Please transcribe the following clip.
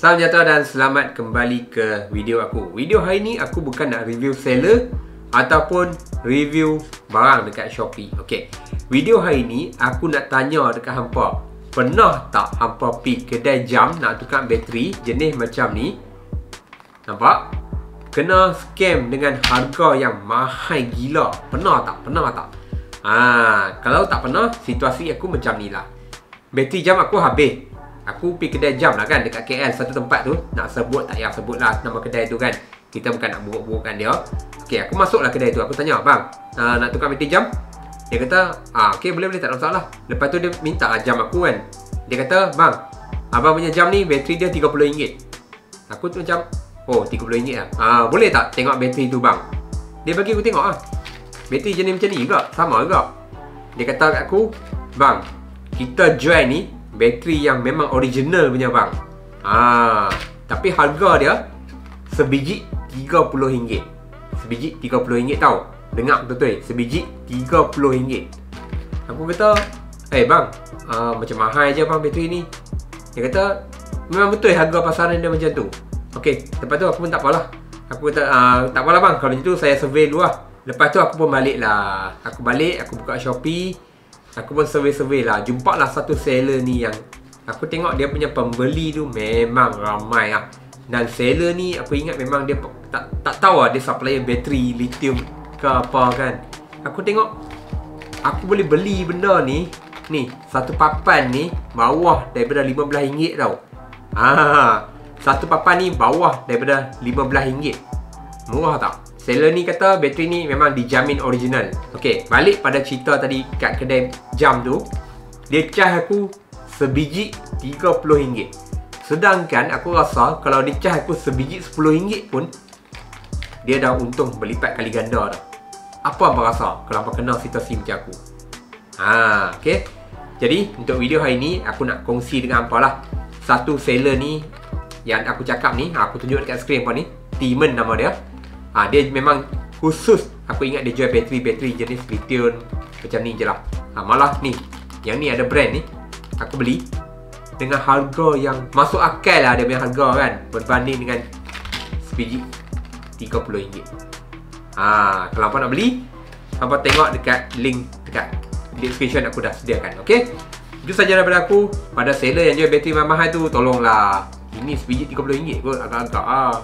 Salam sejahtera dan selamat kembali ke video aku. Video hari ni aku bukan nak review seller ataupun review barang dekat Shopee. Okey. Video hari ni aku nak tanya dekat hampa. Pernah tak hampa pi kedai jam nak tukar bateri jenis macam ni? Nampak? Kena scam dengan harga yang mahal gila. Pernah tak? Pernah tak? Ah, kalau tak pernah, situasi aku macam ni lah. Bateri jam aku habis. Aku pergi kedai jam lah kan Dekat KL satu tempat tu. Nak sebut tak payah sebut lah Nama kedai tu kan. Kita bukan nak buruk-burukkan dia. Okay aku masuk lah kedai tu. Aku tanya Bang uh, Nak tukar bateri jam? Dia kata ah, Okay boleh-boleh tak ada masalah. Lepas tu dia minta lah jam aku kan. Dia kata Bang Abang punya jam ni Bateri dia RM30 Aku tu macam Oh RM30 lah. Ah, Boleh tak tengok bateri tu bang? Dia bagi aku tengok lah Bateri jenis macam ni juga. Sama juga. Dia kata kat aku Bang Kita jual ni bateri yang memang original punya bang. Ah, tapi harga dia sebiji RM30. Sebiji RM30 tau. Dengar betul-betul, sebiji RM30. Aku kata, "Eh bang, uh, macam mahal je bang bateri ni." Dia kata, "Memang betul harga pasaran dia macam tu." Okey, lepas tu aku pun tak apalah. Aku kata, uh, "Tak apalah bang, kalau macam tu saya survey dulu lah." Lepas tu aku pun balik lah. Aku balik, aku buka Shopee. Aku pun survey-survey lah. Jumpa lah satu seller ni yang Aku tengok dia punya pembeli tu memang ramai lah. Dan seller ni aku ingat memang dia tak tak tahu lah dia supplier bateri lithium ke apa kan. Aku tengok Aku boleh beli benda ni Ni, satu papan ni bawah daripada RM15 tau. Ah, Satu papan ni bawah daripada RM15 Murah tak? Seller ni kata bateri ni memang dijamin original. Okay, balik pada cerita tadi kat kedai jam tu. Dia charge aku sebiji RM30. Sedangkan aku rasa kalau dia charge aku sebiji RM10 pun Dia dah untung berlipat kali ganda dah. Apa abang rasa? Kalau abang kenal situasi macam aku? Ha, okay Jadi untuk video hari ni aku nak kongsi dengan apa lah. Satu seller ni yang aku cakap ni Aku tunjuk dekat skrin apa ni. Timon nama dia ha, Dia memang khusus. Aku ingat dia jual bateri-bateri jenis lithium Macam ni je lah. Ha, Malah ni Yang ni ada brand ni Aku beli Dengan harga yang Masuk akal lah dia punya harga kan. Berbanding dengan Sebiji RM30 ha, Kalau apa nak beli Hampa tengok dekat link Dekat description aku dah sediakan Okay Itu saja daripada aku. Pada seller yang jual bateri mahal tu Tolonglah. Ini sebiji RM30 kot agak-agak ah.